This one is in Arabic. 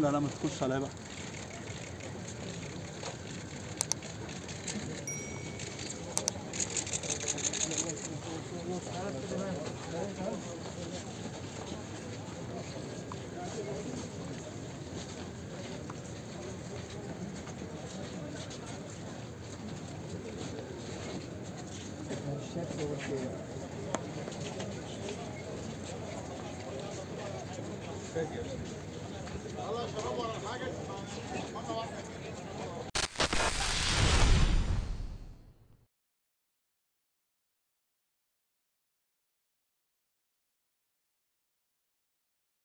لا لا ما تخش عليا بقى. check for what's going on. Thank you.